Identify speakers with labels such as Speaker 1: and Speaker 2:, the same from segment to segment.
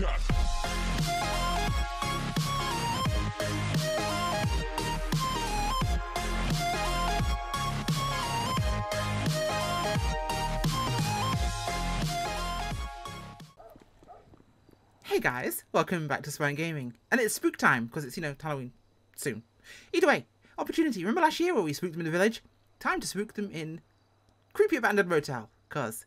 Speaker 1: Hey guys, welcome back to Aspirant Gaming. And it's spook time, because it's, you know, Halloween soon. Either way, opportunity. Remember last year where we spooked them in the village? Time to spook them in Creepy Abandoned Motel, because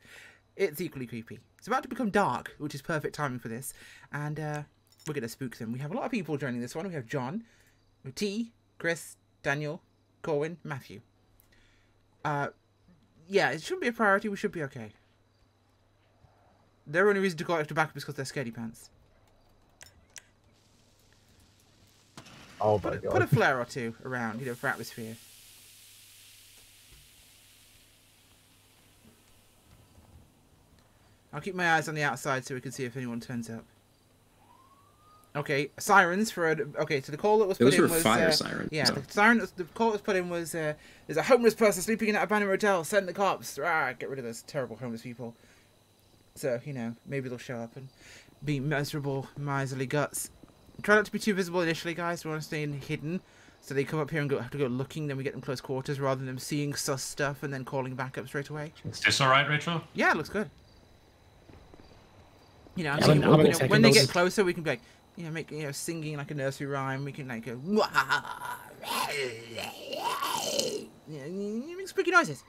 Speaker 1: it's equally creepy. It's about to become dark, which is perfect timing for this. And uh, we're going to spook them. We have a lot of people joining this one. We have John, T, Chris, Daniel, Corwin, Matthew. Uh, yeah, it shouldn't be a priority. We should be okay. Their only reason to call extra backup is because they're scaredy pants.
Speaker 2: Oh my
Speaker 1: Put, a-
Speaker 2: god.
Speaker 1: put a flare or two around, you know, for atmosphere. I'll keep my eyes on the outside so we can see if anyone turns up. Okay, sirens for a, okay. So the call that was put
Speaker 3: Those
Speaker 1: in
Speaker 3: were
Speaker 1: was
Speaker 3: fire
Speaker 1: uh,
Speaker 3: sirens,
Speaker 1: Yeah,
Speaker 3: so-
Speaker 1: the siren. that was- The call that was put in was uh, there's a homeless person sleeping in that abandoned hotel. Send the cops. Ah, get rid of those terrible homeless people. So you know maybe they'll show up and be miserable, miserly guts. Try not to be too visible initially, guys. We want to stay in hidden, so they come up here and go have to go looking. Then we get them close quarters rather than them seeing sus stuff and then calling back up straight away.
Speaker 4: Is this alright, Rachel?
Speaker 1: Yeah, it looks good. You know, I'm
Speaker 3: Yeah, I'm-
Speaker 1: you know, when they get closer, we can be like, you know, make you know, singing like a nursery rhyme. We can like go, you know, you make spooky noises.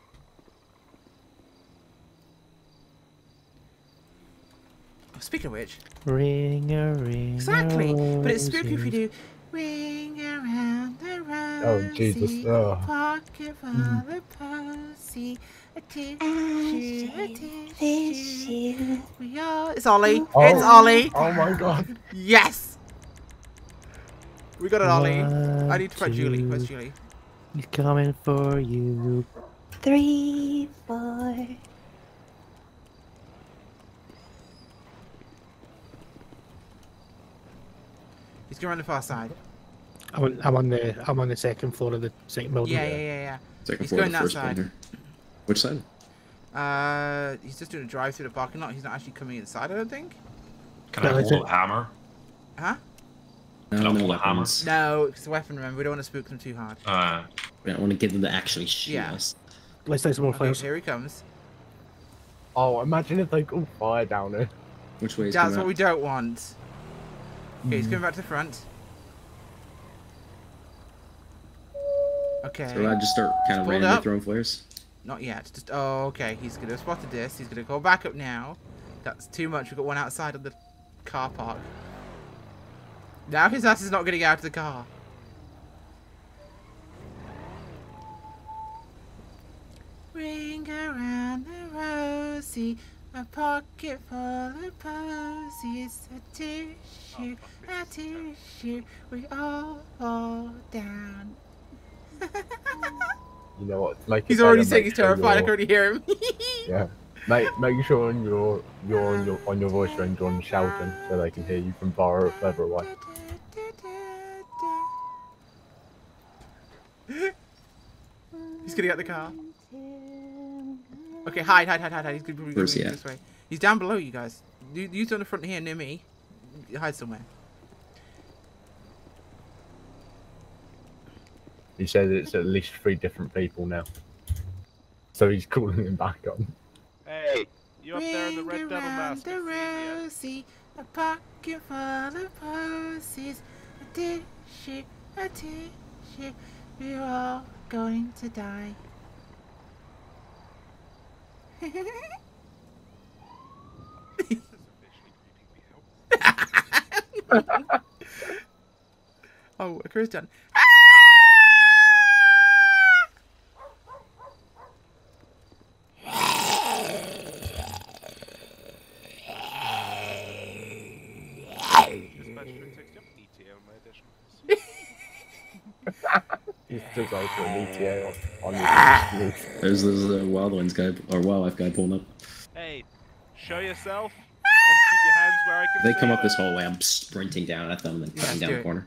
Speaker 1: Oh, Speaking of which,
Speaker 5: Ring a ring.
Speaker 1: exactly,
Speaker 5: a
Speaker 1: but it's spooky if
Speaker 5: you
Speaker 1: do. Ring around the rosy,
Speaker 2: Oh, Jesus, oh.
Speaker 1: pocket full of posy, a tissue, a tissue. We are. It's Ollie.
Speaker 2: Oh.
Speaker 1: It's Ollie.
Speaker 2: Oh, oh my god.
Speaker 1: Yes. We got it, Ollie.
Speaker 5: One,
Speaker 1: I need to find Julie. Where's. Julie?
Speaker 5: He's coming for you.
Speaker 6: Three, four.
Speaker 1: He's going around the far side.
Speaker 5: I'm on, I'm on the I'm on the second floor of the second building.
Speaker 1: Yeah, yeah, yeah, yeah.
Speaker 3: Second
Speaker 1: He's
Speaker 3: floor,
Speaker 1: going
Speaker 3: the
Speaker 1: that
Speaker 3: first
Speaker 1: side.
Speaker 3: one here. Which side?
Speaker 1: Uh, he's just doing a drive through the parking lot. He's not actually coming inside. I don't think.
Speaker 4: Can
Speaker 5: No,
Speaker 4: I
Speaker 5: that's
Speaker 4: hold
Speaker 5: it.
Speaker 4: a hammer?
Speaker 1: Huh?
Speaker 3: No,
Speaker 4: Can I
Speaker 3: no
Speaker 4: hold a hammer?
Speaker 1: No, it's a weapon. Remember, we don't want to spook them too hard.
Speaker 4: Uh,
Speaker 3: We don't want to get them to actually shoot
Speaker 1: Yeah.
Speaker 3: us.
Speaker 5: Let's take some more
Speaker 1: Okay,
Speaker 5: flares.
Speaker 1: here he comes.
Speaker 2: Oh, imagine if they got fire down there.
Speaker 3: Which way is
Speaker 1: That's what
Speaker 3: up?
Speaker 1: we don't want. Okay,
Speaker 3: Hmm.
Speaker 1: he's coming back to the front. Okay.
Speaker 3: So I just start kind of
Speaker 1: Pulled
Speaker 3: randomly
Speaker 1: up.
Speaker 3: throwing flares.
Speaker 1: Not yet. Just oh, okay. He's gonna have spotted this. He's gonna go back up now. That's too much. We've got one outside of the car park. Now his ass is not gonna get out of the car. Ring around the rosy, a pocket full of posies, a tissue, a tissue. We all fall down.
Speaker 2: You know what? to Make
Speaker 1: He's already
Speaker 2: better,
Speaker 1: saying he's
Speaker 2: sure
Speaker 1: terrified. I can already hear him.
Speaker 2: Yeah. Make make sure on your you're on your on your voice range on shouting so they can hear you from far or further away.
Speaker 1: He's gonna get the car. Okay, hide, hide, hide, hide, hide. He's gonna be
Speaker 3: he
Speaker 1: this way. He's down below you guys. You, you on the front here near me. Hide somewhere.
Speaker 2: He says it's at least three different people now. So he's calling him back on.
Speaker 7: Hey, you up there in the red devil
Speaker 1: around
Speaker 7: mask?
Speaker 1: the
Speaker 7: I've seen ya.
Speaker 1: rosy, a pocket full of posies, a tissue, a tissue. We're all going to die.
Speaker 7: This is officially creeping me out.
Speaker 1: oh, a crew's done.
Speaker 7: GTA on,
Speaker 2: ah!
Speaker 3: There's the Wild Ones guy, or Wildlife guy pulling up.
Speaker 7: Hey, show yourself and keep your hands where I can
Speaker 3: They come up this hallway, I'm sprinting down at them and cutting down the corner.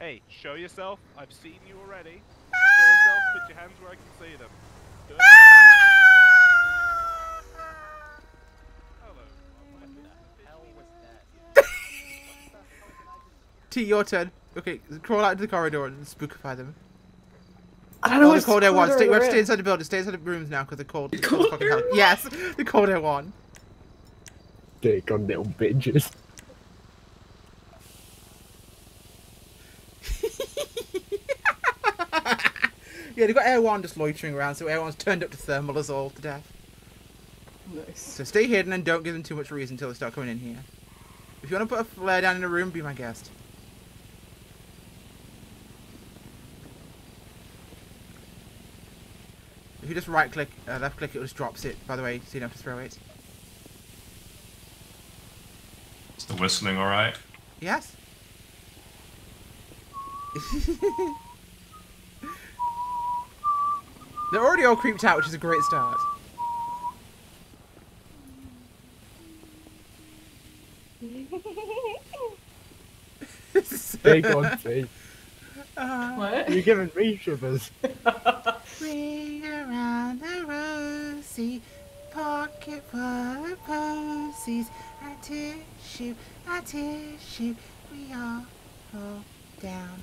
Speaker 7: Hey, show yourself, I've seen you already. Show yourself, put your hands where I can see them.
Speaker 1: T, your turn. Okay, crawl out into the corridor and spookify them.
Speaker 4: I don't know
Speaker 1: Oh, the
Speaker 4: what's
Speaker 1: cold air one. Stay, we have to stay inside the building. Stay inside the rooms now because the cold.
Speaker 3: The cold
Speaker 1: fucking
Speaker 3: air
Speaker 1: hell. Yes, the cold air one.
Speaker 2: Dick on little bitches.
Speaker 1: Yeah, they've got air one just loitering around, so air one's turned up to thermal us all to death.
Speaker 4: Nice.
Speaker 1: So stay hidden and don't give them too much reason until they start coming in here. If you want to put a flare down in a room, be my guest. If you just right click, uh, left click, it just drops it, by the way, so you don't have to throw it.
Speaker 8: Is the whistling alright?
Speaker 1: Yes? They're already all creeped out, which is a great start. This is so-
Speaker 2: on T.
Speaker 1: Uh,
Speaker 4: What?
Speaker 2: You're giving me shivers.
Speaker 1: Ring around the rosy pocket full of posies. A tissue, a tissue, we all fall down.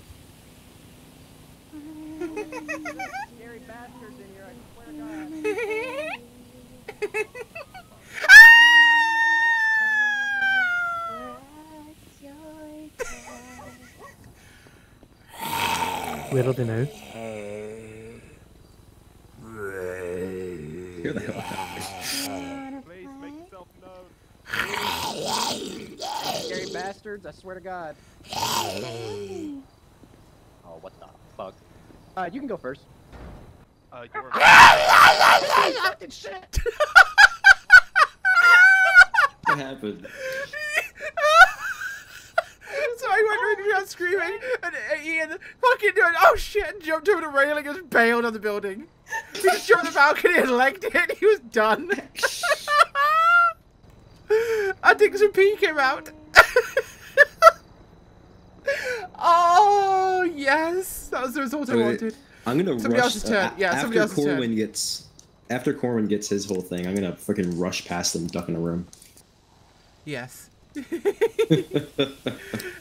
Speaker 4: Scary bastards in here, I swear to God.
Speaker 5: Where are they now?
Speaker 3: Here the hell.
Speaker 7: Please make yourself known.
Speaker 4: Scary bastards, I swear to God. Oh, what the fuck? Uh, you can go first.
Speaker 7: Uh, you're
Speaker 4: Fucking shit!
Speaker 3: What happened?
Speaker 1: so I went running around screaming, and Ian fucking doing oh shit, and jumped over the railing and just bailed on the building. He jumped the balcony and legged it. He was done. I think some pee came out. oh yes, that was the result I wanted.
Speaker 3: I'm gonna
Speaker 1: Somebody
Speaker 3: rush.
Speaker 1: else's turn.
Speaker 3: uh,
Speaker 1: Yeah,
Speaker 3: after
Speaker 1: somebody else's turn.
Speaker 3: Corwin gets after Corwin gets his whole thing, I'm gonna freaking rush past them, duck in a room.
Speaker 1: Yes.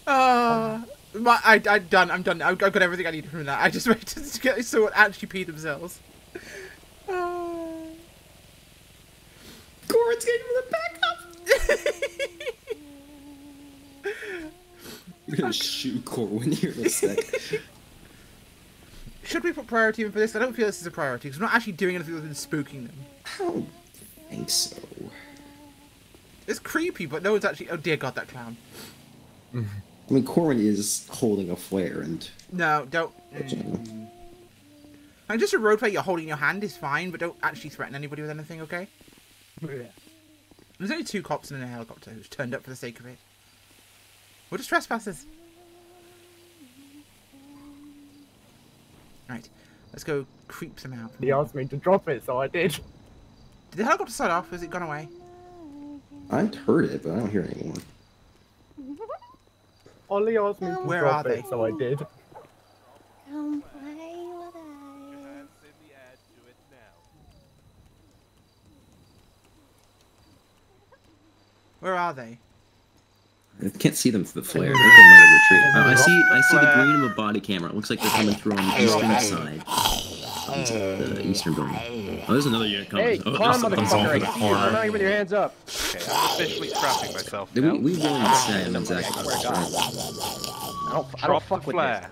Speaker 1: uh, my, I, I done. I'm done. I've got everything I need from that. I just waited to get someone actually pee themselves. Oh.
Speaker 3: Corwin's getting the backup. You're gonna shoot Corwin here in a sec.
Speaker 1: Should we put priority in for this? I don't feel this is a priority because we're not actually doing anything other than spooking them.
Speaker 3: I don't think so.
Speaker 1: It's creepy, but no one's actually. Oh dear God, that clown.
Speaker 3: I mean, Corwin is holding a flare, and
Speaker 1: No, don't. Mm. And just a road fight you're holding in your hand is fine, but don't actually threaten anybody with anything, okay? Yeah. There's only two cops and a helicopter who's turned up for the sake of it. We're just trespassers. Right, let's go creep some out.
Speaker 2: He asked me to drop it, so I did.
Speaker 1: Did the helicopter start off? Has it gone away?
Speaker 3: I heard it, but I don't hear it anymore.
Speaker 2: Ollie asked me to
Speaker 1: Where
Speaker 2: drop
Speaker 1: are
Speaker 2: it,
Speaker 1: they?
Speaker 2: so I did.
Speaker 6: Come play with
Speaker 7: your
Speaker 6: us.
Speaker 7: hands in the air. Do it now.
Speaker 1: Where are they?
Speaker 3: I can't see them through the flare. They might have retreated. Oh, I see. I see the green of a body camera. It looks like they're coming through on the eastern side. The eastern building. Oh, there's another unit coming.
Speaker 4: Hey,
Speaker 3: oh,
Speaker 4: climb,
Speaker 3: there's-
Speaker 8: comes over
Speaker 4: motherfucker!
Speaker 8: the
Speaker 4: I see you.
Speaker 8: corner.
Speaker 4: Run out here with your hands up.
Speaker 7: Okay, I'm officially trapping myself
Speaker 3: Did
Speaker 7: now.
Speaker 3: we, we really said exactly
Speaker 4: I to God. I don't, I don't
Speaker 7: Drop
Speaker 4: fuck
Speaker 7: the
Speaker 4: with
Speaker 7: flare.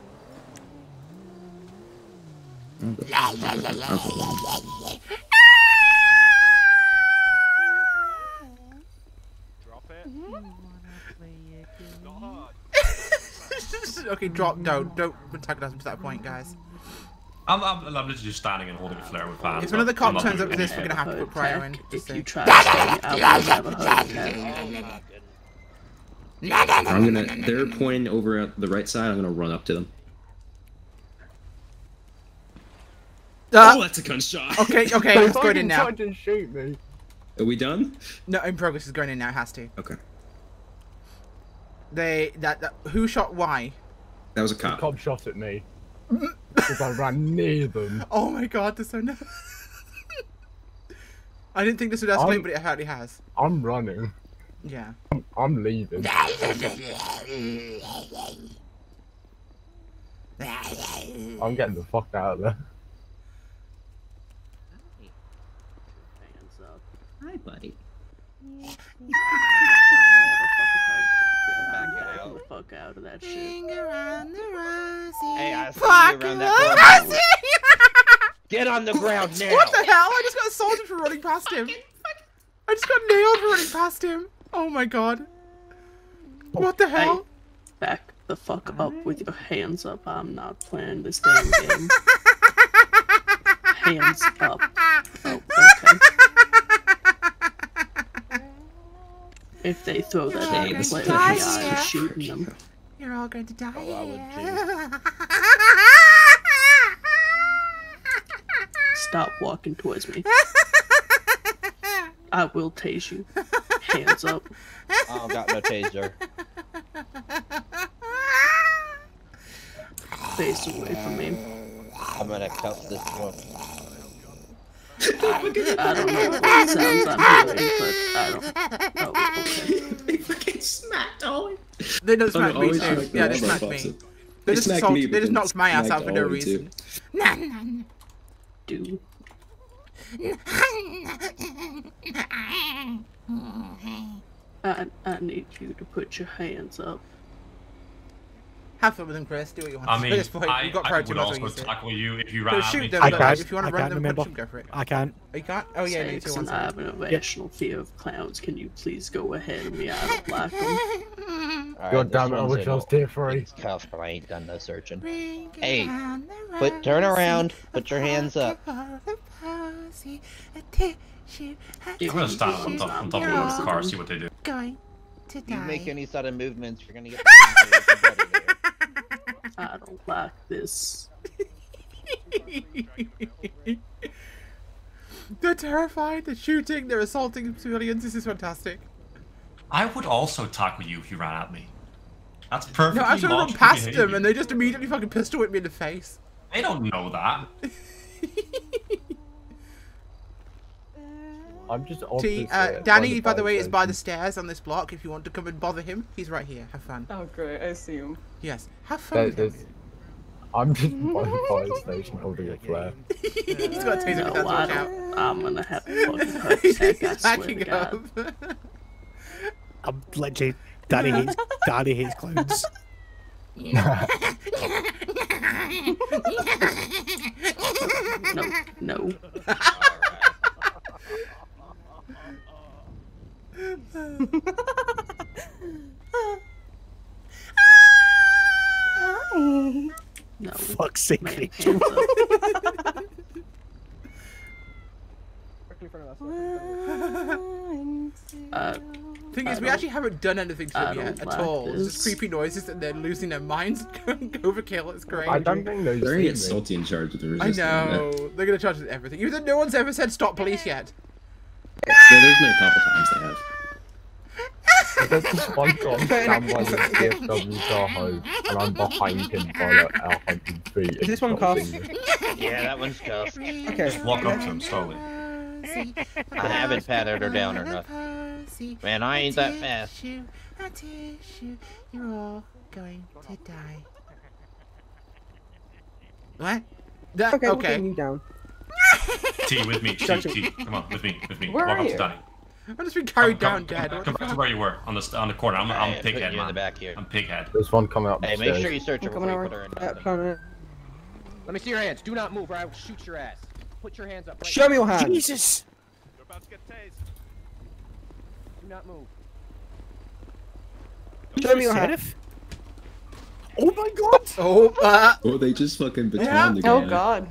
Speaker 7: Drop it. Not hard.
Speaker 1: Okay, drop. Don't don't antagonize them to that point, guys.
Speaker 8: I'm, I'm, I'm literally just standing and holding a flare with hands.
Speaker 1: If another
Speaker 8: I'm
Speaker 1: cop turns up to this, we're gonna have to put prior in.
Speaker 9: If you try to stay out, you'll never hurt them.
Speaker 3: I'm gonna. They're pointing over at the right side. I'm gonna run up to them.
Speaker 1: Uh,
Speaker 3: oh, that's a gunshot.
Speaker 1: okay, okay,
Speaker 2: They
Speaker 1: it's going in now.
Speaker 2: tried to shoot me.
Speaker 3: Are we done?
Speaker 1: No, in progress is going in now. It has to.
Speaker 3: Okay.
Speaker 1: They that, that who shot why?
Speaker 3: That was a
Speaker 2: The
Speaker 3: cop.
Speaker 2: cop shot at me. Because I ran near them.
Speaker 1: Oh my god, they're so nervous. I didn't think this would escalate,
Speaker 2: I'm-
Speaker 1: but it apparently has.
Speaker 2: I'm running.
Speaker 1: Yeah.
Speaker 2: I'm, I'm leaving. I'm getting the fuck out of there.
Speaker 3: Hi, buddy.
Speaker 4: Back it
Speaker 9: Get
Speaker 4: out.
Speaker 9: the fuck out of that shit.
Speaker 1: Finger on the rosy.
Speaker 4: Hey, I see you
Speaker 1: Fuck
Speaker 4: around that
Speaker 1: rosy.
Speaker 4: Get on the ground now.
Speaker 1: What the hell? I just got assaulted for running past him. I just got nailed for running past him. Oh my god. What the hell?
Speaker 9: Back the fuck up with your hands up. I'm not playing this damn game. hands up. Oh, okay. If they throw that
Speaker 1: Yeah,
Speaker 9: damn
Speaker 1: good
Speaker 9: plate
Speaker 1: try,
Speaker 9: at me,
Speaker 1: yeah.
Speaker 9: I'm shooting them.
Speaker 1: You're all going to die
Speaker 4: Oh,
Speaker 1: here.
Speaker 9: Stop walking towards me. I will tase you. Hands up.
Speaker 4: I don't got no taser.
Speaker 9: Face away from me.
Speaker 4: I'm gonna cuff this one.
Speaker 9: I don't know what sounds I'm hearing, but I don't. Oh, okay.
Speaker 3: they fucking smacked Ollie.
Speaker 1: They just
Speaker 3: Oh,
Speaker 1: smacked me
Speaker 3: always
Speaker 1: too. Yeah, they
Speaker 3: robot
Speaker 1: smacked me. They
Speaker 3: They
Speaker 1: just
Speaker 3: smacked me,
Speaker 1: They just
Speaker 3: then
Speaker 1: knocked my ass out for no
Speaker 3: Ollie, too.
Speaker 1: reason. Nah, nah, nah.
Speaker 9: Do. I, I need you to put your hands up.
Speaker 1: Have fun with them, Chris. Do what you want.
Speaker 8: I mean,
Speaker 1: At this point,
Speaker 8: I,
Speaker 1: you've got
Speaker 8: I would also
Speaker 1: over you,
Speaker 8: tackle you if you
Speaker 1: So
Speaker 8: ran at
Speaker 1: shoot
Speaker 8: me.
Speaker 1: them,
Speaker 5: I
Speaker 1: but
Speaker 5: can't-
Speaker 1: if you want
Speaker 5: I
Speaker 1: to run
Speaker 5: can't
Speaker 1: them,
Speaker 5: remember.
Speaker 1: punch them, go for it.
Speaker 5: I can't.
Speaker 1: Oh, you can't? Oh, yeah, me too.
Speaker 9: Sakes, and I have
Speaker 1: second.
Speaker 9: an irrational fear of clowns. Can you please go ahead of me? I don't like them.
Speaker 4: Alright,
Speaker 2: God damn it, I wish I was
Speaker 4: in-
Speaker 2: tier three.
Speaker 4: It's but I ain't done no searching.
Speaker 1: Ring
Speaker 4: Hey,
Speaker 1: around the
Speaker 4: Put turn around. Put your hands up.
Speaker 1: pocket full of posy, a tissue, a
Speaker 9: I'm
Speaker 8: I'm gonna stand on top, on top of the car, see what they do.
Speaker 1: going to
Speaker 4: If you make
Speaker 1: die.
Speaker 4: any sudden movements, you're gonna get the bloody there.
Speaker 9: I don't like this.
Speaker 1: they're terrified. They're shooting. They're assaulting civilians. This is fantastic.
Speaker 8: I would also talk tackle you if you ran at me. That's perfectly
Speaker 1: No, I actually run past
Speaker 8: behavior.
Speaker 1: them, and they just immediately fucking pistol whip me in the face.
Speaker 8: They don't know that.
Speaker 2: I'm just
Speaker 1: T,
Speaker 2: obviously
Speaker 1: uh, Danny,
Speaker 2: kind of
Speaker 1: by the way, is by the stairs on this block. If you want to come and bother him, he's right here. Have fun.
Speaker 10: Oh, great. I see him.
Speaker 1: Yes, have fun.
Speaker 2: There-
Speaker 1: with him.
Speaker 2: I'm just by the fire station holding a flare.
Speaker 1: he's got a taser.
Speaker 9: No, I
Speaker 1: out.
Speaker 9: don't. I'm gonna have a fucking heart attack. I
Speaker 1: he's backing up.
Speaker 5: I'm literally. Daddy hates. Daddy hates clowns.
Speaker 9: No, no.
Speaker 6: Hi.
Speaker 9: No.
Speaker 5: Fuck's sake, Rachel.
Speaker 9: hands
Speaker 10: in front of us.
Speaker 6: Uh,
Speaker 9: uh
Speaker 1: Thing is, we actually haven't done anything to
Speaker 9: I
Speaker 1: them yet at
Speaker 9: like
Speaker 1: all. It's just
Speaker 9: this.
Speaker 1: creepy noises and they're losing their minds, going overkill. It's great.
Speaker 2: I don't think those
Speaker 3: They're gonna get salty in charge with the
Speaker 1: I
Speaker 3: resistance.
Speaker 1: know. They're gonna charge us everything. Even though no one's ever said stop police yet.
Speaker 3: No, there's no couple times they have.
Speaker 2: There's this one guy stand by the DFW Tahoe, and I'm behind him by like a hundred feet.
Speaker 10: Is this one cuffed?
Speaker 4: Yeah, that one's cuffed.
Speaker 10: Okay.
Speaker 8: Walk up to him slowly.
Speaker 4: I haven't patted her down or nothing. Man, I ain't that fast.
Speaker 1: Tissue, a tissue, you're all going to die. What? That,
Speaker 10: Okay, we're
Speaker 1: okay.
Speaker 10: getting you down.
Speaker 8: T with me, T, T. Come on, with me, with me.
Speaker 10: Where
Speaker 8: Walk
Speaker 10: are
Speaker 8: up to
Speaker 10: you?
Speaker 1: I'm just being carried
Speaker 8: Come-
Speaker 1: down
Speaker 8: come-
Speaker 1: dead.
Speaker 8: Come, come back to where you were on the on the corner. I'm, I'm
Speaker 4: Alright,
Speaker 8: pighead,
Speaker 4: putting you in the
Speaker 8: man.
Speaker 4: back here.
Speaker 8: I'm pighead.
Speaker 2: There's one coming up the
Speaker 4: Hey, make sure you search her
Speaker 10: I'm
Speaker 4: before
Speaker 10: coming
Speaker 4: you put her in Let me see your hands. Do not move or I will shoot your ass. Put your hands up. Right
Speaker 10: Show me your hands.
Speaker 5: Jesus!
Speaker 7: You're about to get tased.
Speaker 4: Do not move.
Speaker 10: Show me your hands.
Speaker 5: Oh my god!
Speaker 1: Oh, uh,
Speaker 3: Oh, they just fucking baton
Speaker 1: Yeah.
Speaker 3: the guy.
Speaker 10: Oh god.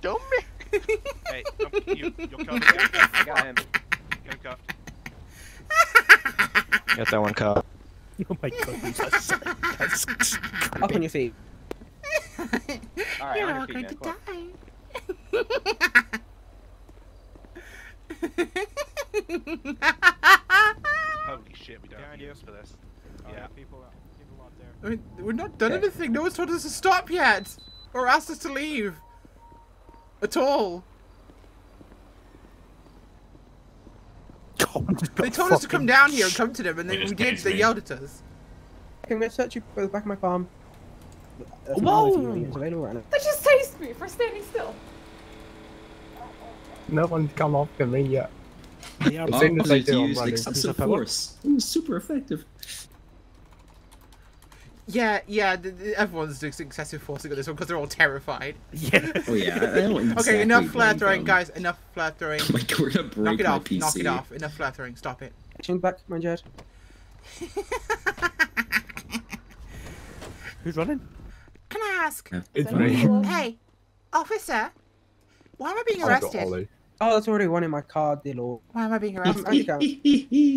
Speaker 4: Don't
Speaker 7: Hey, um, you, you're cuffed.
Speaker 4: I got him.
Speaker 7: Go cuffed.
Speaker 4: Got that one cuffed.
Speaker 5: Oh my god, you are so-
Speaker 10: Up on your feet.
Speaker 4: Alright,
Speaker 1: you're all going
Speaker 4: man.
Speaker 1: to
Speaker 4: Come on.
Speaker 7: Holy shit, we don't have use for this. Yeah.
Speaker 4: People, people out there.
Speaker 1: I mean, we've not done
Speaker 10: Okay.
Speaker 1: anything. No one's told us to stop yet, or asked us to leave. At all.
Speaker 5: God,
Speaker 1: They told us to come down here and come to them, and then
Speaker 8: They
Speaker 1: we did. They
Speaker 8: me.
Speaker 1: yelled at us.
Speaker 10: Okay, I'm gonna search you by the back of my palm. That's
Speaker 5: Whoa!
Speaker 10: my only thing that's available right now.
Speaker 6: That just tased me for standing still.
Speaker 2: No one's come after me yet.
Speaker 5: Yeah,
Speaker 2: As soon as they
Speaker 3: Opposite
Speaker 2: do, I'm
Speaker 3: used
Speaker 2: running.
Speaker 3: excessive
Speaker 5: Power.
Speaker 3: force. It was super effective.
Speaker 1: Yeah, yeah. th- th- Everyone's doing excessive forcing on this one because they're all terrified.
Speaker 5: Yeah.
Speaker 3: Oh yeah, I I
Speaker 1: Okay, enough
Speaker 3: where
Speaker 1: flare throwing, guys. Enough flare throwing.
Speaker 3: Oh my god, we're gonna break
Speaker 1: Knock it off.
Speaker 3: PC.
Speaker 1: Knock it off. Enough flare throwing. Stop it.
Speaker 10: Chin back, my jet.
Speaker 5: Who's running?
Speaker 1: Can I ask?
Speaker 2: It's
Speaker 6: me
Speaker 2: me.
Speaker 1: Hey, officer. Why am I being arrested?
Speaker 2: Ollie.
Speaker 10: Oh, that's already one in my car, dear lord.
Speaker 1: Why am I being arrested?
Speaker 10: how'd you come?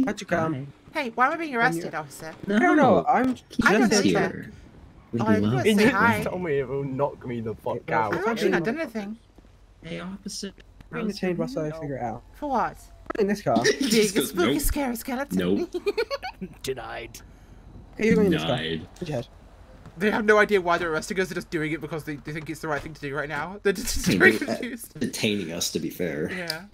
Speaker 10: How'd you come?
Speaker 1: Hey, why am I being arrested, officer?
Speaker 3: No,
Speaker 10: I don't. I'm
Speaker 3: Keep
Speaker 1: I don't
Speaker 3: us
Speaker 1: know
Speaker 3: here.
Speaker 1: Oh, I
Speaker 3: you
Speaker 1: didn't
Speaker 3: want?
Speaker 1: Say
Speaker 2: He just
Speaker 1: hi.
Speaker 2: told me it will knock me the fuck out.
Speaker 1: I've actually not done anything.
Speaker 3: Hey, opposite.
Speaker 10: being detained whilst I figure it out.
Speaker 1: For what?
Speaker 10: In this car.
Speaker 3: He
Speaker 1: Big, spooky,
Speaker 3: nope.
Speaker 1: scary skeleton.
Speaker 3: Nope.
Speaker 5: Denied.
Speaker 10: Okay, you're going in this car.
Speaker 3: Denied.
Speaker 10: Put.
Speaker 1: They have no idea why they're arresting us. They're just doing it because they, they think it's the right thing to do right now. They're just
Speaker 3: Hey,
Speaker 1: very
Speaker 3: they're, uh,
Speaker 1: confused.
Speaker 3: detaining us, to be fair.
Speaker 1: Yeah.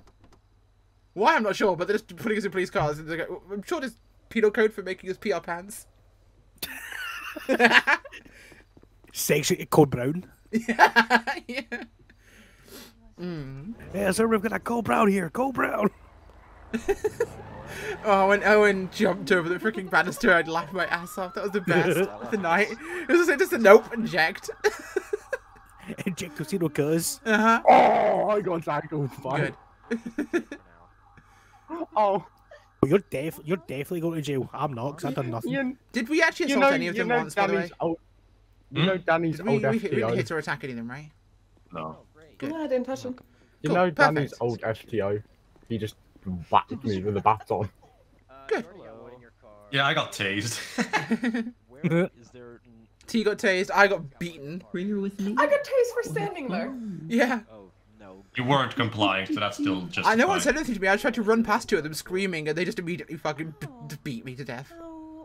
Speaker 1: Why I'm not sure, but they're just putting us in police cars. And they're go, I'm sure there's penal code for making us pee our pants.
Speaker 5: Section code brown.
Speaker 1: yeah. yeah. Mm.
Speaker 5: Yeah, sir, we've got a Cole Brown here. Cole Brown.
Speaker 1: Oh, when Owen jumped over the freaking banister, I'd laugh my ass off. That was the best of the night. It was just, just a nope, inject.
Speaker 5: Inject Casino cuz.
Speaker 1: uh huh.
Speaker 2: Oh, I got tackled. Fine.
Speaker 1: Good.
Speaker 2: Oh,
Speaker 5: you're def you're definitely going to jail. I'm not, because I've done nothing.
Speaker 2: you,
Speaker 1: Did we actually
Speaker 2: you
Speaker 1: assault
Speaker 2: know,
Speaker 1: any of
Speaker 2: you
Speaker 1: them
Speaker 2: know
Speaker 1: once, by the way?
Speaker 2: Danny's old. You hmm? know Danny's
Speaker 1: Did we,
Speaker 2: old
Speaker 1: we, hit- we didn't hit or attack any of them, right?
Speaker 8: No.
Speaker 1: Oh, Good.
Speaker 6: Yeah, I didn't touch him.
Speaker 2: You
Speaker 1: Cool,
Speaker 2: know Danny's old FTO. He just whacked me with a baton.
Speaker 1: Uh, Good.
Speaker 8: Yeah, I got tased.
Speaker 4: Where is there?
Speaker 1: T got tased, I got beaten.
Speaker 3: Bring her with me.
Speaker 6: I got tased for standing there.
Speaker 1: Yeah.
Speaker 4: Oh no.
Speaker 8: you weren't complying, so that's still just.
Speaker 1: I no one said anything to me. I tried to run past two of them screaming, and they just immediately fucking b- d- beat me to death.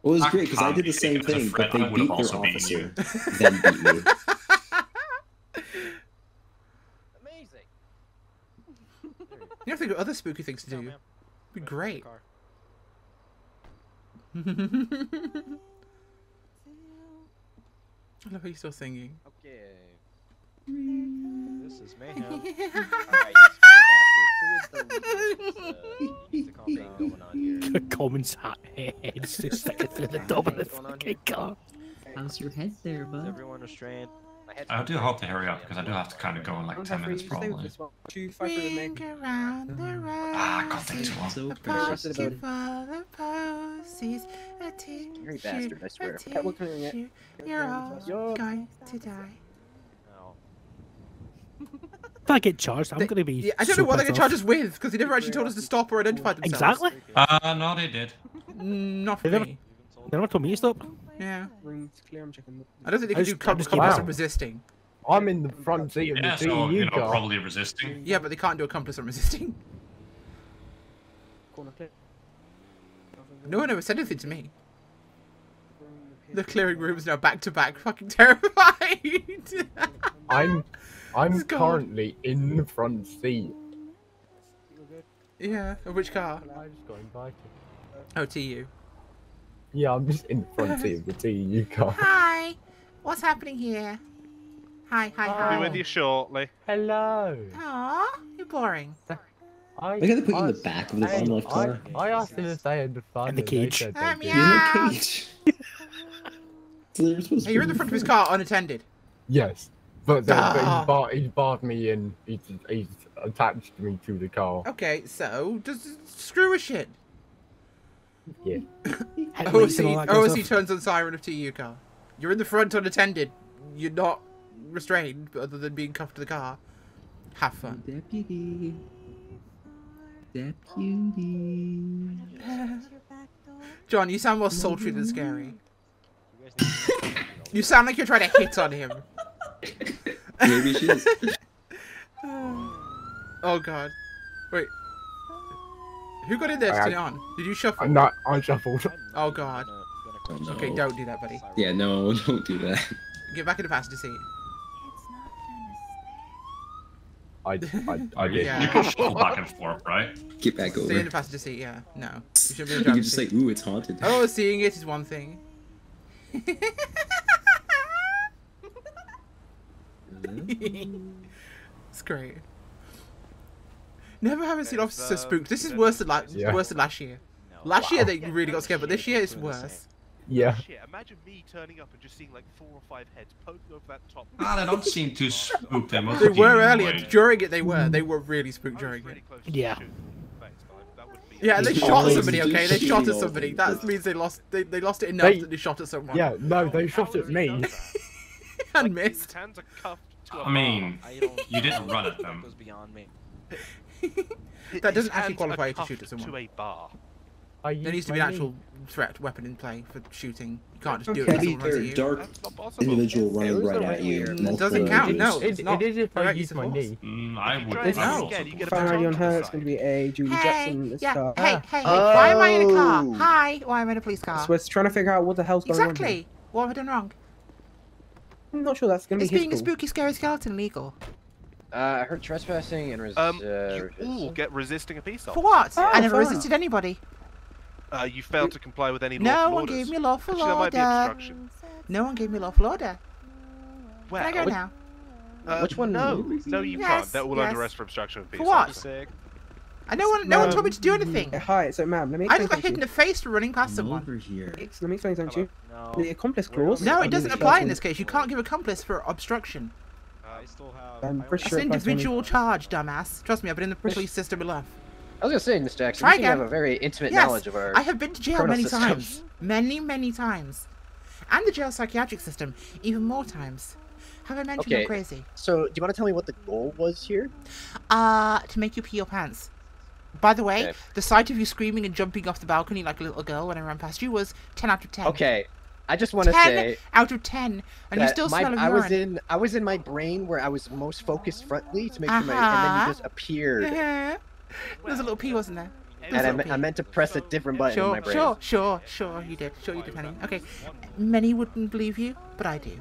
Speaker 3: Well, it was
Speaker 8: I
Speaker 3: great because I did the same
Speaker 8: taken as a
Speaker 3: thing, but they beat
Speaker 8: also
Speaker 3: their
Speaker 8: beaten
Speaker 3: officer, then beat me.
Speaker 4: Amazing.
Speaker 1: You know, if they got other spooky things to do, it'd be great. I love how you're still singing.
Speaker 4: Okay. This is mayhem. Alright, you scary bastard. Who is the leader of this, uh, this going on here?
Speaker 5: Commons hat heads just sticking through the top of the
Speaker 4: What's going on
Speaker 5: fucking car.
Speaker 3: How's your head there,
Speaker 4: Is
Speaker 3: bud?
Speaker 4: everyone restrained?
Speaker 8: I do hope to hurry up because I do have to kind of go in like
Speaker 10: I'm
Speaker 8: 10 minutes probably.
Speaker 10: this one. Two, five, three,
Speaker 1: Ring
Speaker 10: with
Speaker 1: around the rosy.
Speaker 8: Ah, God, thanks, Mom.
Speaker 3: So
Speaker 1: A
Speaker 10: Rest of
Speaker 1: full of posies, a tissue,
Speaker 4: Scary bastard, I swear.
Speaker 1: a
Speaker 10: Yeah, what can I get?
Speaker 1: tissue. You're all going to die.
Speaker 4: No.
Speaker 5: If I get charged, I'm
Speaker 1: They-
Speaker 5: going to be.
Speaker 1: Yeah, I don't
Speaker 5: so
Speaker 1: know what they
Speaker 5: pissed
Speaker 1: can
Speaker 5: off.
Speaker 1: charge us with because they never actually told us to stop or identify themselves.
Speaker 5: Exactly.
Speaker 8: Uh, no, they did.
Speaker 1: Not for
Speaker 5: They never-
Speaker 1: me.
Speaker 5: They never told me to stop.
Speaker 1: Yeah.
Speaker 10: I'm checking.
Speaker 1: I don't think they
Speaker 5: I
Speaker 1: can
Speaker 5: just-
Speaker 1: do
Speaker 5: I
Speaker 1: com- complicit
Speaker 2: Wow.
Speaker 1: resisting.
Speaker 2: I'm in the front seat of
Speaker 8: Yeah,
Speaker 2: the
Speaker 8: so, you
Speaker 2: DEU
Speaker 8: know,
Speaker 2: car.
Speaker 8: probably resisting.
Speaker 1: Yeah, but they can't do accomplice or resisting.
Speaker 10: Corner clear.
Speaker 1: No one ever said anything to me. The clearing room is now back to back, fucking terrified.
Speaker 2: I'm I'm
Speaker 1: God.
Speaker 2: currently in the front seat.
Speaker 1: yeah, which car?
Speaker 2: I just got invited.
Speaker 1: Oh, to you.
Speaker 2: Yeah, I'm just in the front seat of the DEU car.
Speaker 1: Hi. What's happening here? Hi, hi, hi.
Speaker 7: I'll be with you shortly.
Speaker 2: Hello.
Speaker 1: Aw, you're boring.
Speaker 2: I,
Speaker 3: They gotta put you in the back of the
Speaker 2: Hey,
Speaker 3: unlocked car.
Speaker 2: I, I asked them if stay had the front.
Speaker 5: In the cage.
Speaker 2: said they
Speaker 1: Let me
Speaker 2: did.
Speaker 3: You're in
Speaker 1: out.
Speaker 3: a cage. So they were supposed to
Speaker 1: Hey, you're in the front of his car unattended.
Speaker 2: Yes, but, then, but
Speaker 1: Ah.
Speaker 2: he's, bar, he's barred me in. He's, he's attached me to the car.
Speaker 1: Okay, so just screw a shit.
Speaker 2: Yeah.
Speaker 5: Headlights and all
Speaker 1: OC,
Speaker 5: that kind of
Speaker 1: OC
Speaker 5: stuff.
Speaker 1: turns on siren of TU car. You're in the front unattended. You're not restrained, but other than being cuffed to the car. Have fun.
Speaker 3: Deputy. Deputy.
Speaker 1: John, you sound more sultry than scary.
Speaker 4: You guys need to-
Speaker 1: You sound like you're trying to hit on him.
Speaker 3: Maybe she is.
Speaker 1: Oh god. Wait. Who got in there to
Speaker 2: I-
Speaker 1: turn it on? Did you shuffle?
Speaker 2: I'm not. I shuffled.
Speaker 1: Oh, God.
Speaker 3: Oh, no.
Speaker 1: Okay, don't do that, buddy.
Speaker 3: Yeah, no, don't do that.
Speaker 1: Get back in the passenger seat.
Speaker 2: I, I, I did.
Speaker 1: Yeah.
Speaker 8: You can shuffle back and forth, right?
Speaker 3: Get back
Speaker 1: Stay in the passenger seat, yeah. No. You should be in the
Speaker 3: You
Speaker 1: driver's
Speaker 3: just say,
Speaker 1: seat.
Speaker 3: ooh, it's haunted.
Speaker 1: Oh, seeing it is one thing. it's great. Never haven't seen
Speaker 7: Okay,
Speaker 1: officers so
Speaker 7: so
Speaker 1: spooked. This is
Speaker 7: then-
Speaker 1: worse than like
Speaker 2: Yeah.
Speaker 1: worse than last year. Last year they really got scared, but this year it's worse.
Speaker 2: Yeah.
Speaker 7: Shit, imagine me turning up and just seeing like four or five heads poking over that top.
Speaker 8: Ah, they don't seem too spooked. They must
Speaker 1: They
Speaker 8: be
Speaker 1: were earlier.
Speaker 8: way.
Speaker 1: During it, they were. They were really spooked
Speaker 7: was
Speaker 1: during
Speaker 7: really
Speaker 1: it.
Speaker 7: close to
Speaker 5: Yeah.
Speaker 7: shooting in the face, but that would be-
Speaker 1: Yeah, and they
Speaker 3: It's
Speaker 1: shot
Speaker 3: always
Speaker 1: somebody.
Speaker 3: just
Speaker 1: Okay, they
Speaker 3: shooting
Speaker 1: shot at
Speaker 3: all
Speaker 1: somebody.
Speaker 3: people.
Speaker 1: That means they lost. They, they lost it enough
Speaker 2: They-
Speaker 1: that they shot at someone.
Speaker 2: Yeah, no, they
Speaker 7: How
Speaker 2: shot at me.
Speaker 1: and
Speaker 7: Like,
Speaker 1: missed.
Speaker 7: His hands are cuffed to a
Speaker 8: I mean,
Speaker 4: I
Speaker 8: you didn't run at them.
Speaker 4: goes beyond me.
Speaker 7: bar.
Speaker 1: That doesn't
Speaker 7: His
Speaker 1: actually qualify
Speaker 7: are
Speaker 1: you to shoot at someone.
Speaker 7: To a bar.
Speaker 1: There needs
Speaker 2: used
Speaker 1: to be an actual threat weapon in play for shooting. You can't just do
Speaker 10: Okay.
Speaker 1: it. if someone runs at you.
Speaker 3: dark
Speaker 7: That's not possible.
Speaker 3: individual
Speaker 10: It
Speaker 3: running right at you.
Speaker 1: It doesn't count. No, it's
Speaker 2: it
Speaker 1: not.
Speaker 2: is if I use
Speaker 1: use
Speaker 2: my
Speaker 1: force.
Speaker 2: knee.
Speaker 8: Mm, I would.
Speaker 7: Try
Speaker 10: This
Speaker 8: I
Speaker 7: and
Speaker 1: No.
Speaker 8: also
Speaker 7: again, you
Speaker 8: go
Speaker 7: get a
Speaker 8: for
Speaker 10: Fire on her. It's going to be a Julie
Speaker 1: Hey,
Speaker 10: Jackson this
Speaker 1: yeah,
Speaker 10: car.
Speaker 1: hey, hey, hey, why am I in a car?
Speaker 3: Oh.
Speaker 1: Hi, why am I in a police car?
Speaker 10: So we're trying to figure out what the hell's going on.
Speaker 1: Exactly. What have I done wrong?
Speaker 10: I'm not sure that's going to
Speaker 1: Is
Speaker 10: be his
Speaker 1: being a spooky, scary skeleton legal?
Speaker 4: Uh, I heard trespassing and res-
Speaker 7: Um,
Speaker 4: uh,
Speaker 7: you all get resisting a peace officer.
Speaker 1: For what?
Speaker 10: Oh,
Speaker 1: I never
Speaker 10: fine.
Speaker 1: resisted anybody.
Speaker 7: Uh, you failed to comply with any
Speaker 1: No
Speaker 7: lawful
Speaker 1: one
Speaker 7: orders.
Speaker 1: gave me lawful
Speaker 7: Actually, that might be
Speaker 1: order.
Speaker 7: obstruction.
Speaker 1: No one gave me lawful order.
Speaker 7: Well,
Speaker 1: Can I go
Speaker 4: which-
Speaker 1: now?
Speaker 7: uh,
Speaker 4: Which one?
Speaker 7: No, no, you
Speaker 1: Yes,
Speaker 7: can't. They're all
Speaker 1: yes.
Speaker 7: under arrest for obstruction of peace.
Speaker 1: For what?
Speaker 7: officer.
Speaker 1: I no one, no one told me to do anything.
Speaker 10: Hi, so ma'am, let me
Speaker 1: I just got
Speaker 10: something
Speaker 1: hit in the face for running past
Speaker 3: I'm
Speaker 1: someone.
Speaker 3: over here.
Speaker 10: Let me explain something to you.
Speaker 4: No.
Speaker 10: The accomplice clause.
Speaker 1: No, it doesn't apply in this case. You can't give accomplice for obstruction.
Speaker 7: Uh,
Speaker 4: I still have.
Speaker 10: I'm
Speaker 4: I
Speaker 10: pretty
Speaker 1: It's
Speaker 10: sure
Speaker 1: an
Speaker 10: it applies to only-
Speaker 1: individual charge, dumbass. Trust me, I've been in the police system enough.
Speaker 4: I was gonna say, Miss Jackson,
Speaker 1: Try
Speaker 4: you seem have a very intimate
Speaker 1: Yes,
Speaker 4: knowledge of our.
Speaker 1: I have been to jail many
Speaker 4: systems.
Speaker 1: times. Many, many times. And the jail psychiatric system, even more times. Have I mentioned
Speaker 4: Okay.
Speaker 1: I'm crazy?
Speaker 4: So, do you want to tell me what the goal was here?
Speaker 1: Uh, to make you pee your pants. By the way,
Speaker 4: Okay.
Speaker 1: the sight of you screaming and jumping off the balcony like a little girl when I ran past you was 10 out of 10.
Speaker 4: Okay, I just want to
Speaker 1: 10
Speaker 4: say
Speaker 1: out of 10. And you still
Speaker 4: my,
Speaker 1: smell of
Speaker 4: I was in I was in my brain where I was most focused frontally to make sure my, and then
Speaker 1: Uh-huh.
Speaker 4: you just appeared,
Speaker 1: There's a little pee, wasn't there? There
Speaker 4: and
Speaker 1: a
Speaker 4: I,
Speaker 1: little
Speaker 4: me- I meant to press a different button in
Speaker 1: Sure,
Speaker 4: my brain.
Speaker 1: sure, sure, sure, you did. Sure, you did, honey. Okay. Many wouldn't believe you, but I do.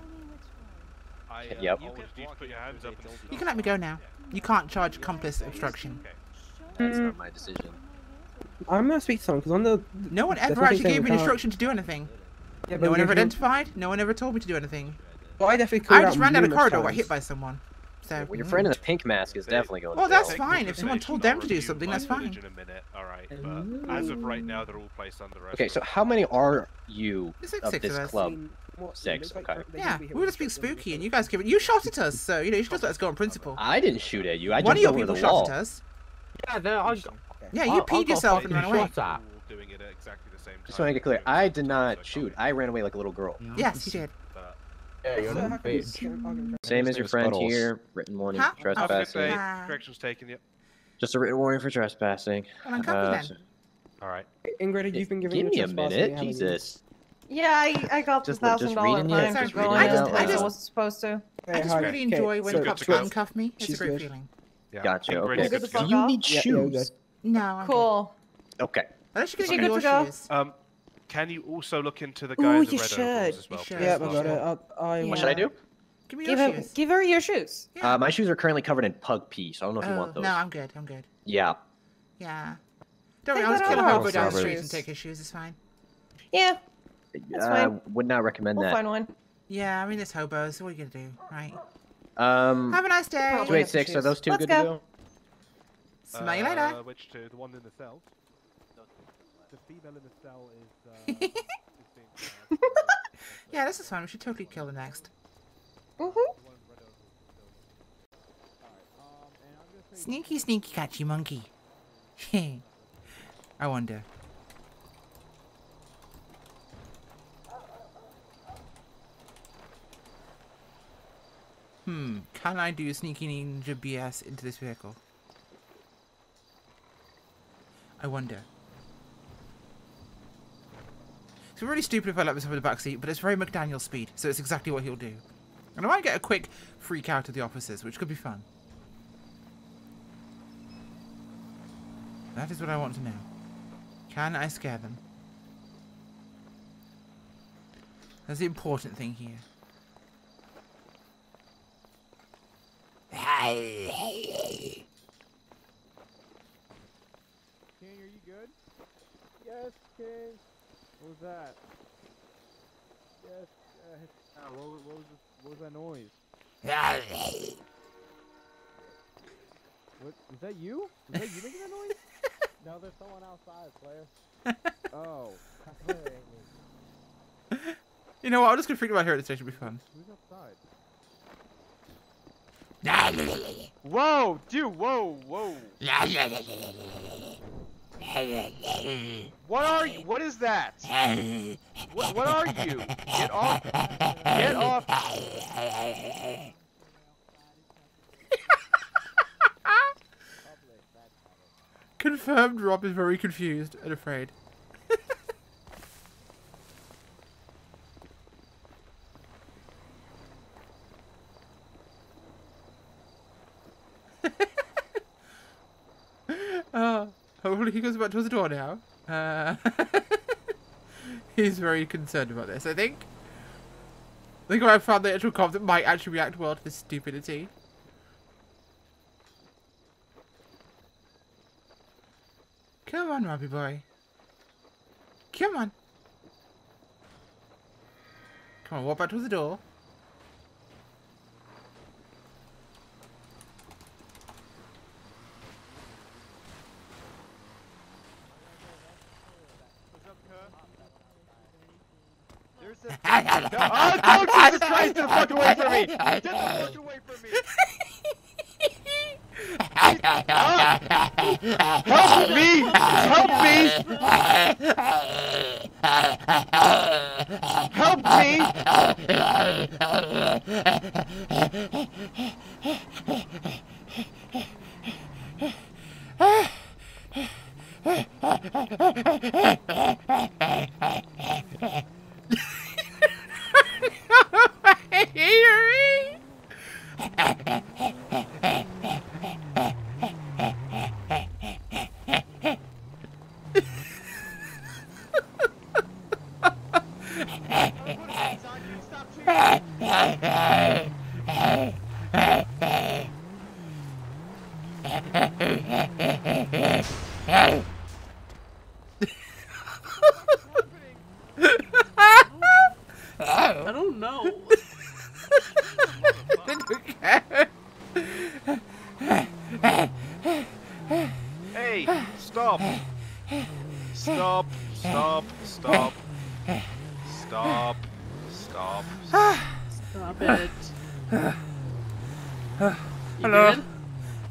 Speaker 7: I, uh,
Speaker 4: Yep.
Speaker 7: You can you put your hands up. And
Speaker 1: You can let me go now. You can't charge accomplice obstruction.
Speaker 4: That's not my decision.
Speaker 10: I'm going to speak to someone because on the.
Speaker 1: No one ever actually
Speaker 10: saying
Speaker 1: gave me an instruction to do anything.
Speaker 10: Yeah,
Speaker 1: No one ever identified. No one ever told me to do anything.
Speaker 10: Well, I definitely
Speaker 1: I just ran down a
Speaker 10: numerous
Speaker 1: corridor, got
Speaker 10: times.
Speaker 1: hit by someone. So.
Speaker 4: Well, your
Speaker 1: mm.
Speaker 4: friend in the pink mask is definitely going.
Speaker 1: Well,
Speaker 4: to
Speaker 1: that's fine. If someone told them to do something, that's fine.
Speaker 7: In a minute, all right. But as of right now, they're all placed under arrest.
Speaker 4: Okay, so how many are you
Speaker 1: like
Speaker 4: of
Speaker 1: six
Speaker 4: this
Speaker 1: of
Speaker 4: club?
Speaker 10: What,
Speaker 4: Six, okay.
Speaker 1: Yeah, we were just being spooky, and you guys give it. You shot at us, so you know you should just let us go on principle.
Speaker 4: I didn't shoot at you. I
Speaker 1: One of your
Speaker 4: over
Speaker 1: people
Speaker 4: the
Speaker 1: shot at us.
Speaker 2: Yeah, there, I,
Speaker 1: Yeah, you
Speaker 2: I
Speaker 1: peed
Speaker 2: got
Speaker 1: yourself and
Speaker 2: fucking
Speaker 1: ran away.
Speaker 2: shot at.
Speaker 7: all doing it at exactly the same time.
Speaker 4: Just want to get clear. I did not shoot. I ran away like a little girl.
Speaker 1: Yes, you did.
Speaker 2: Yeah, you're
Speaker 10: So
Speaker 2: not
Speaker 10: how
Speaker 2: a
Speaker 10: can we-
Speaker 2: bitch.
Speaker 10: can-
Speaker 4: Same as your
Speaker 8: is
Speaker 4: friend
Speaker 8: Puddles.
Speaker 4: here. Written warning
Speaker 1: Huh?
Speaker 4: for
Speaker 7: have a good
Speaker 4: trespassing.
Speaker 7: day. Corrections taken. Yep.
Speaker 4: Just a written warning for trespassing.
Speaker 1: Well,
Speaker 4: Uh, so-
Speaker 7: All right.
Speaker 10: Ingrid, you've been given
Speaker 4: Give
Speaker 10: your
Speaker 4: me a minute. Jesus.
Speaker 6: Yeah, I, I got the
Speaker 4: Just- just
Speaker 6: thousand dollar
Speaker 4: reading it-
Speaker 6: fine
Speaker 1: just
Speaker 6: for
Speaker 1: reading
Speaker 6: going
Speaker 1: it out
Speaker 6: out
Speaker 1: loud.
Speaker 6: I wasn't supposed to.
Speaker 1: I just
Speaker 10: hi.
Speaker 1: really
Speaker 10: Okay,
Speaker 1: enjoy when
Speaker 10: so
Speaker 1: cops
Speaker 7: good
Speaker 1: handcuff me. It's a great
Speaker 10: good.
Speaker 1: feeling.
Speaker 7: Yeah.
Speaker 4: Gotcha. Okay.
Speaker 7: good
Speaker 6: Good
Speaker 7: to
Speaker 6: to
Speaker 7: go.
Speaker 6: fuck
Speaker 4: Do you
Speaker 6: off?
Speaker 4: need
Speaker 10: Yeah, yeah, we're
Speaker 4: shoes?
Speaker 1: No, I'm good.
Speaker 6: Cool.
Speaker 4: Okay.
Speaker 1: Unless you can
Speaker 6: Is
Speaker 1: give
Speaker 6: she
Speaker 1: me
Speaker 6: good
Speaker 1: your shoes.
Speaker 7: Um, can you also look into the guy
Speaker 6: Ooh,
Speaker 7: in the
Speaker 6: you
Speaker 7: red
Speaker 6: should.
Speaker 7: overalls as well?
Speaker 1: You should.
Speaker 10: Yeah, I
Speaker 1: Well,
Speaker 10: got it. I, I,
Speaker 6: What
Speaker 4: should I do?
Speaker 1: Give me
Speaker 6: Give
Speaker 1: your
Speaker 6: him,
Speaker 1: shoes.
Speaker 6: give her your shoes.
Speaker 1: Yeah.
Speaker 4: Uh, my shoes are currently covered in pug pee, so I don't know if you
Speaker 1: oh,
Speaker 4: want those.
Speaker 1: no, I'm good. I'm good.
Speaker 4: Yeah.
Speaker 1: Yeah. Don't worry, I'll just
Speaker 6: that
Speaker 1: kill a
Speaker 6: off.
Speaker 1: hobo down the street and take his shoes. It's fine.
Speaker 6: Yeah, That's
Speaker 4: uh,
Speaker 6: fine.
Speaker 4: Would not recommend
Speaker 6: we'll
Speaker 4: that.
Speaker 6: find one.
Speaker 1: Yeah, I mean, it's hobos. What are you gonna do, right?
Speaker 4: Um,
Speaker 1: Have a nice day.
Speaker 6: Probably.
Speaker 4: two eight six. Are those two
Speaker 6: Let's
Speaker 4: good
Speaker 6: go.
Speaker 4: to go?
Speaker 1: Smell you
Speaker 7: Uh,
Speaker 1: later.
Speaker 7: Which two? The one in the cell? The female in the cell is. Uh, is being, uh,
Speaker 1: Yeah, this is fine. We should totally kill the next.
Speaker 6: Mhm.
Speaker 1: Sneaky, sneaky, catchy monkey. I wonder. Hmm, can I do sneaky ninja BS into this vehicle? I wonder. It's really stupid if I let myself in the back seat, but it's very McDaniel speed, so it's exactly what he'll do. And I might get a quick freak out of the officers, which could be fun. That is what I want to know. Can I scare them? That's the important thing here.
Speaker 10: King, are you good? Yes, King. What was that?
Speaker 7: Yes, yes. Ah, what, was- what was this, what was that noise? What is that you? Is that you making that noise?
Speaker 4: No, there's someone outside, player.
Speaker 7: Oh.
Speaker 1: You know what? I'm just gonna freak about here at the station. It'll be fun.
Speaker 7: who's outside? Whoa, dude! Whoa, whoa! What are you? What is that? What, what are you? Get off! Get off!
Speaker 1: Confirmed. Rob is very confused and afraid. Hopefully he goes back towards the door now. Uh, he's very concerned about this, I think. I think I found the actual cop that might actually react well to this stupidity. Come on, Robbie boy. Come on. Come on, walk back towards the door.
Speaker 7: There's a. oh, no, Jesus Christ! Get the fuck away from me! Get the fuck away from me! Help me! Help me! Help me!
Speaker 9: I don't know.
Speaker 7: Hey, stop! Stop, stop, stop. Stop, stop.
Speaker 9: Stop it. You
Speaker 1: Hello.
Speaker 9: good?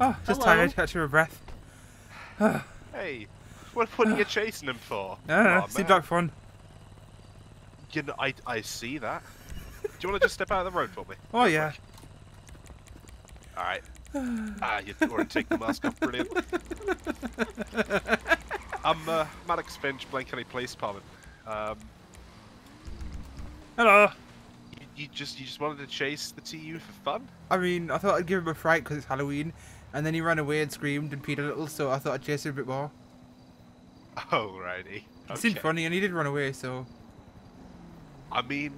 Speaker 1: Oh, just
Speaker 9: Hello.
Speaker 1: tired. Catch your breath.
Speaker 7: Hey, what, what are you chasing him for?
Speaker 1: Ah,
Speaker 7: Aw,
Speaker 1: seemed like fun.
Speaker 7: You know, I, I see that. Do you want to just step out of the road for me?
Speaker 1: Oh yeah.
Speaker 7: Alright. Ah, you already take the mask off, brilliant. I'm uh, Maddox Finch, Blaine County Police Department. Um,
Speaker 1: Hello.
Speaker 7: you, you just you just wanted to chase the TU for fun?
Speaker 1: I mean, I thought I'd give him a fright because it's Halloween, and then he ran away and screamed and peed a little, so I thought I'd chase him a bit more.
Speaker 7: Alrighty.
Speaker 1: It seemed funny, and he did run away, so
Speaker 7: I mean,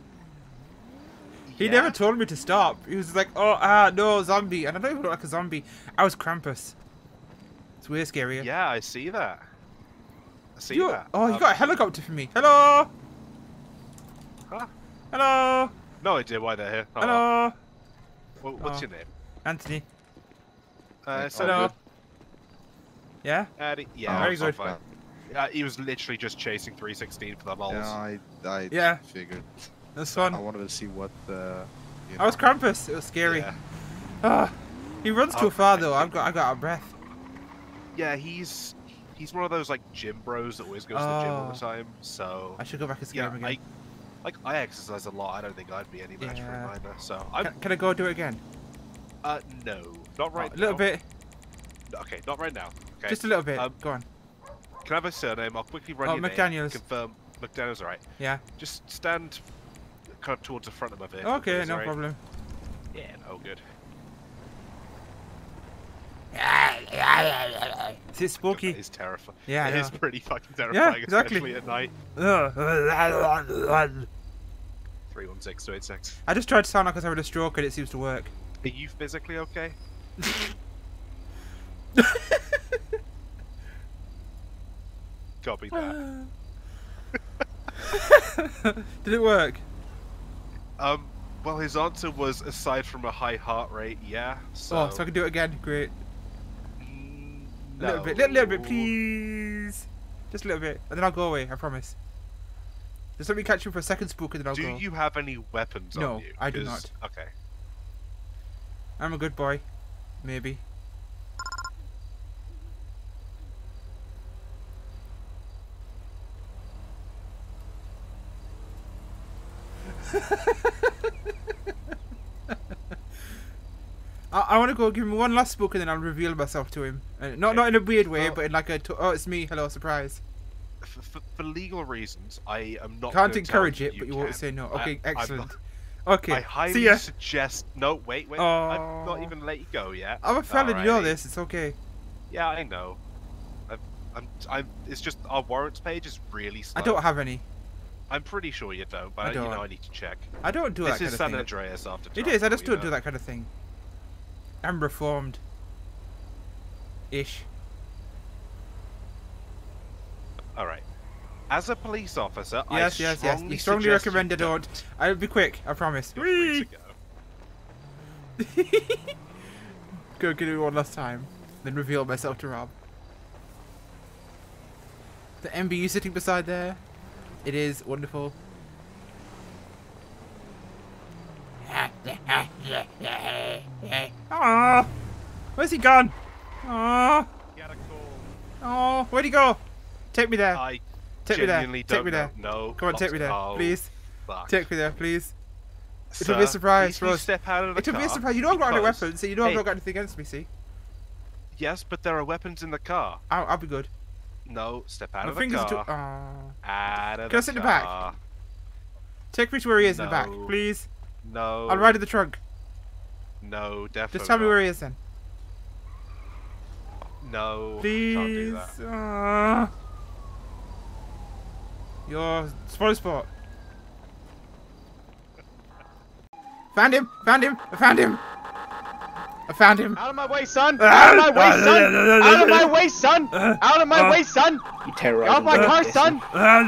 Speaker 1: he
Speaker 7: yeah.
Speaker 1: never told me to stop. He was like, "Oh, ah, no, zombie," and I don't even look like a zombie. I was Krampus. It's way scarier.
Speaker 7: Yeah, I see that. I see
Speaker 1: You-
Speaker 7: that.
Speaker 1: Oh, you
Speaker 7: Um,
Speaker 1: got a helicopter for me. Hello.
Speaker 7: Huh?
Speaker 1: Hello.
Speaker 7: No idea why they're here. Oh, well.
Speaker 1: Hello.
Speaker 7: Well, what's
Speaker 1: Oh.
Speaker 7: your name?
Speaker 1: Anthony.
Speaker 7: Uh, it's all
Speaker 1: Yeah.
Speaker 7: Addy. Yeah,
Speaker 1: Very good.
Speaker 7: fine. Uh, he was literally just chasing 316 for the balls.
Speaker 11: Yeah, I, I
Speaker 1: Yeah.
Speaker 11: figured.
Speaker 1: That's
Speaker 11: I wanted to see what the. You
Speaker 1: I was Krampus. It was scary.
Speaker 7: Yeah.
Speaker 1: Ah, he runs too
Speaker 7: Oh.
Speaker 1: far though. I've got I got out of breath.
Speaker 7: Yeah, he's he's one of those like gym bros that always goes to the gym all
Speaker 1: Oh.
Speaker 7: the time. So
Speaker 1: I should go back and scare
Speaker 7: yeah,
Speaker 1: him again.
Speaker 7: I like I exercise a lot. I don't think I'd be any match for
Speaker 1: Yeah.
Speaker 7: him either. So I'm
Speaker 1: Can, can I go do it again?
Speaker 7: Uh no, not right
Speaker 1: Oh, a little bit.
Speaker 7: Okay, not right now. Okay.
Speaker 1: Just a little bit.
Speaker 7: Um,
Speaker 1: go on.
Speaker 7: Can I have a surname? I'll quickly run
Speaker 1: Oh, McDaniels.
Speaker 7: Confirm McDaniel's alright.
Speaker 1: Yeah.
Speaker 7: Just stand kind of towards the front of my vehicle.
Speaker 1: Okay, no
Speaker 7: alright?
Speaker 1: problem.
Speaker 7: Yeah, no good.
Speaker 1: Is it spooky?
Speaker 7: It's terrifying.
Speaker 1: Yeah,
Speaker 7: it is pretty fucking terrifying,
Speaker 1: exactly.
Speaker 7: especially at night.
Speaker 1: Ugh.
Speaker 7: Three one six two eight six.
Speaker 1: I just tried to sound like I was having a stroke and it seems to work.
Speaker 7: Are you physically okay? Copy that.
Speaker 1: Did it work?
Speaker 7: Um, well, his answer was aside from a high heart rate, yeah. So,
Speaker 1: Oh, so I can do it again. Great. A little bit, little, little bit, please. Just a little bit, and then I'll go away. I promise. Just let me catch you for a second spook, and then I'll
Speaker 7: Do
Speaker 1: go.
Speaker 7: Do you have any weapons
Speaker 1: No,
Speaker 7: on you?
Speaker 1: I do
Speaker 7: 'Cause- Okay.
Speaker 1: I'm a good boy. Maybe. I, I want to go give him one last book and then I'll reveal myself to him. Uh, not not in a weird way,
Speaker 7: Well-
Speaker 1: but in like a oh it's me, hello, surprise.
Speaker 7: For, for, for legal reasons, I am not.
Speaker 1: Can't encourage it,
Speaker 7: you
Speaker 1: but you
Speaker 7: can.
Speaker 1: won't say no.
Speaker 7: I-
Speaker 1: Okay,
Speaker 7: I'm
Speaker 1: excellent. Okay,
Speaker 7: I highly
Speaker 1: see ya.
Speaker 7: suggest. No, wait, wait. I've not even let you go yet.
Speaker 1: I'm a felon, you know this. It's okay.
Speaker 7: Yeah, I know. I've, I'm, I'm. It's just our warrants page is really slow.
Speaker 1: I don't have any.
Speaker 7: I'm pretty sure you don't, but
Speaker 1: I
Speaker 7: you
Speaker 1: don't.
Speaker 7: know I need to check.
Speaker 1: I don't do
Speaker 7: this
Speaker 1: that kind
Speaker 7: is
Speaker 1: of
Speaker 7: San
Speaker 1: thing.
Speaker 7: Andreas after.
Speaker 1: It
Speaker 7: dark.
Speaker 1: I just don't
Speaker 7: know.
Speaker 1: do that kind of thing. I'm reformed. Ish.
Speaker 7: All right. As a police officer,
Speaker 1: Yes,
Speaker 7: I
Speaker 1: yes, yes.
Speaker 7: strongly
Speaker 1: You strongly recommend I
Speaker 7: you
Speaker 1: don't. I'll be quick. I promise.
Speaker 7: Feel free to go.
Speaker 1: Go get it one last time, then reveal myself to Rob. The MBU sitting beside there. It is wonderful. Aww. Where's he gone? Aww. Oh, where'd he go? Take me there.
Speaker 7: I
Speaker 1: Take me there. Take me there.
Speaker 7: No,
Speaker 1: Come on, take me there, please.
Speaker 7: fuck.
Speaker 1: Take me there, please. It'll be a surprise for us.
Speaker 7: step out of the
Speaker 1: It'll be a surprise. You know I've got any weapons, so you know I've not got anything against me. See,
Speaker 7: Yes, but there are weapons in the car.
Speaker 1: I'll, I'll be good.
Speaker 7: No, step out
Speaker 1: My
Speaker 7: of the
Speaker 1: fingers
Speaker 7: car.
Speaker 1: too. Aw.
Speaker 7: Out of
Speaker 1: Can I
Speaker 7: the
Speaker 1: sit in the back? Take me to where he is in the back, please.
Speaker 7: No.
Speaker 1: I'll ride in the trunk.
Speaker 7: No, definitely.
Speaker 1: Just tell me where he is then.
Speaker 7: No. Can't
Speaker 1: Please.
Speaker 7: do that.
Speaker 1: Aw. Your spoiler sport. Found him! Found him! I found him! I found him!
Speaker 12: Out of my way, son! Out of my way, son! Out of my way, son! Out of my
Speaker 1: Ah.
Speaker 12: way, son!
Speaker 13: You
Speaker 12: Get
Speaker 13: terrorizing
Speaker 12: off my car, son!
Speaker 13: you-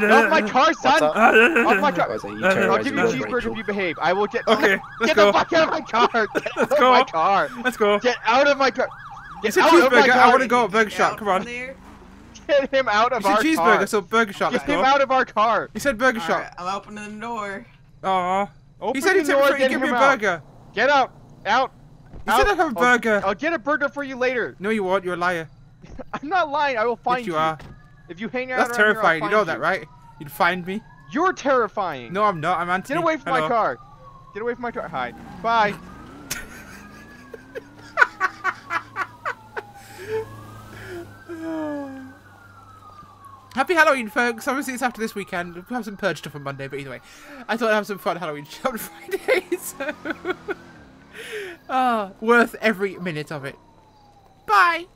Speaker 12: Get off my car, son!
Speaker 13: up?
Speaker 12: Off my car!
Speaker 13: Was it you
Speaker 12: I'll give you a
Speaker 13: Rachel?
Speaker 12: cheeseburger if you behave. I will get.
Speaker 1: Okay, let's
Speaker 12: get
Speaker 1: go.
Speaker 12: the fuck out of my car! Get out of my car!
Speaker 1: Let's go.
Speaker 12: Get out of my car! Get out of my
Speaker 1: cheeseburger. I want to go. Burger shot. Come on.
Speaker 12: Get him out of
Speaker 1: It's a
Speaker 12: our
Speaker 1: cheeseburger,
Speaker 12: car!
Speaker 1: so burger shot.
Speaker 12: Get him out of our car!
Speaker 1: You said burger shot.
Speaker 6: I'm opening the door.
Speaker 1: Aw. He
Speaker 12: Open
Speaker 1: said
Speaker 12: the
Speaker 1: he took
Speaker 12: door,
Speaker 1: me for
Speaker 12: get
Speaker 1: give me a
Speaker 12: out.
Speaker 1: burger.
Speaker 12: Get out! Out!
Speaker 1: You said. I'd have a
Speaker 12: I'll-
Speaker 1: burger.
Speaker 12: I'll get a burger for you later.
Speaker 1: No, you won't. You're a liar.
Speaker 12: I'm not lying. I will find
Speaker 1: Yes, you are.
Speaker 12: If you hang out
Speaker 1: That's
Speaker 12: around here, I'll
Speaker 1: terrifying. You
Speaker 12: find
Speaker 1: know that, right? You'd find me.
Speaker 12: You're terrifying.
Speaker 1: No, I'm not. I'm Anthony.
Speaker 12: Get away from
Speaker 1: Hello.
Speaker 12: my car. Get away from my car. Hi. Bye.
Speaker 1: Happy Halloween, folks. Obviously, it's after this weekend. We'll have some purge stuff on Monday, but either way. I thought I'd have some fun Halloween on Friday, so... Ah, worth every minute of it. Bye!